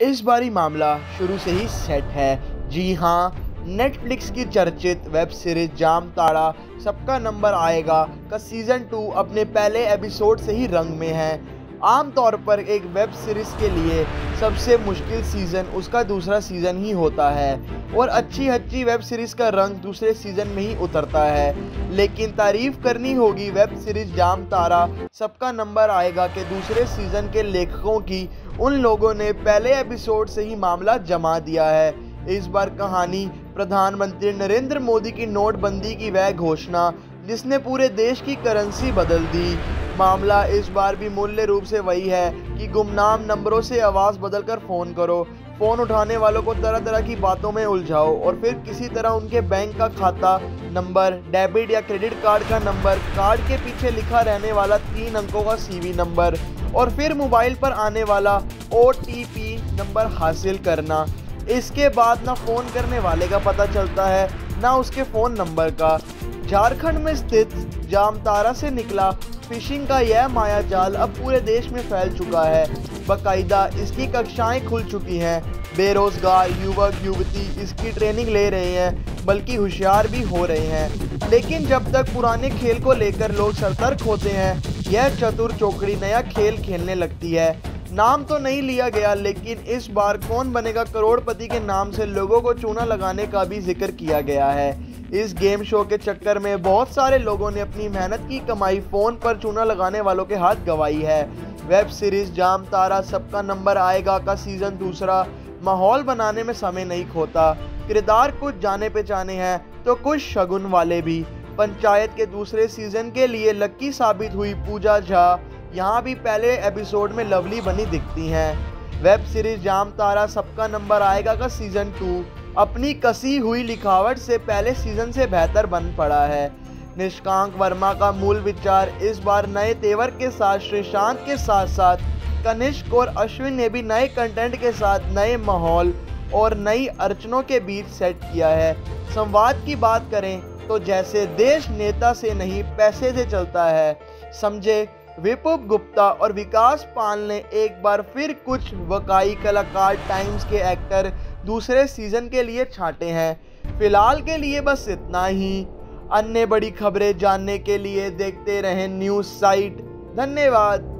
इस बारी मामला शुरू से ही सेट है। जी हाँ नेटफ्लिक्स की चर्चित वेब सीरीज़ जाम ताड़ा, सबका नंबर आएगा का सीज़न टू अपने पहले एपिसोड से ही रंग में है। आमतौर पर एक वेब सीरीज़ के लिए सबसे मुश्किल सीज़न उसका दूसरा सीज़न ही होता है, और अच्छी अच्छी वेब सीरीज़ का रंग दूसरे सीज़न में ही उतरता है। लेकिन तारीफ़ करनी होगी वेब सीरीज़ जाम तारा सबका नंबर आएगा कि दूसरे सीज़न के लेखकों की उन लोगों ने पहले एपिसोड से ही मामला जमा दिया है। इस बार कहानी प्रधानमंत्री नरेंद्र मोदी की नोटबंदी की वह घोषणा, जिसने पूरे देश की करेंसी बदल दी। मामला इस बार भी मूल्य रूप से वही है कि गुमनाम नंबरों से आवाज़ बदलकर फ़ोन करो। फ़ोन उठाने वालों को तरह तरह की बातों में उलझाओ और फिर किसी तरह उनके बैंक का खाता नंबर, डेबिट या क्रेडिट कार्ड का नंबर, कार्ड के पीछे लिखा रहने वाला तीन अंकों का सीवी नंबर और फिर मोबाइल पर आने वाला ओटीपी नंबर हासिल करना। इसके बाद ना फ़ोन करने वाले का पता चलता है, ना उसके फ़ोन नंबर का। झारखंड में स्थित जामतारा से निकला फिशिंग का यह माया जाल अब पूरे देश में फैल चुका है। बाकायदा इसकी कक्षाएँ खुल चुकी हैं। बेरोजगार युवक, युवती इसकी ट्रेनिंग ले रहे हैं, बल्कि होशियार भी हो रहे हैं। लेकिन जब तक पुराने खेल को लेकर लोग सतर्क होते हैं, यह चतुर चौकड़ी नया खेल खेलने लगती है। नाम तो नहीं लिया गया, लेकिन इस बार कौन बनेगा करोड़पति के नाम से लोगों को चूना लगाने का भी ज़िक्र किया गया है। इस गेम शो के चक्कर में बहुत सारे लोगों ने अपनी मेहनत की कमाई फ़ोन पर चूना लगाने वालों के हाथ गवाई है। वेब सीरीज़ जाम तारा सबका नंबर आएगा का सीज़न दूसरा माहौल बनाने में समय नहीं खोता। किरदार कुछ जाने पहचाने हैं तो कुछ शगुन वाले भी। पंचायत के दूसरे सीज़न के लिए लक्की साबित हुई पूजा झा। यहाँ भी पहले एपिसोड में लवली बनी दिखती हैं। वेब सीरीज़ जाम तारा सबका नंबर आएगा का सीज़न टू। अपनी कसी हुई लिखावट से पहले सीज़न से बेहतर बन पड़ा है। निष्कांक वर्मा का मूल विचार इस बार नए तेवर के साथ, श्रीशांत के साथ साथ कनिष्क और अश्विन ने भी नए कंटेंट के साथ नए माहौल और नई अर्चनों के बीच सेट किया है। संवाद की बात करें तो जैसे देश नेता से नहीं, पैसे से चलता है। समझे विपुल गुप्ता और विकास पाल ने एक बार फिर कुछ वकाई कलाकार टाइम्स के एक्टर दूसरे सीज़न के लिए छाटे हैं। फ़िलहाल के लिए बस इतना ही। अन्य बड़ी खबरें जानने के लिए देखते रहें न्यूज़ साइट। धन्यवाद।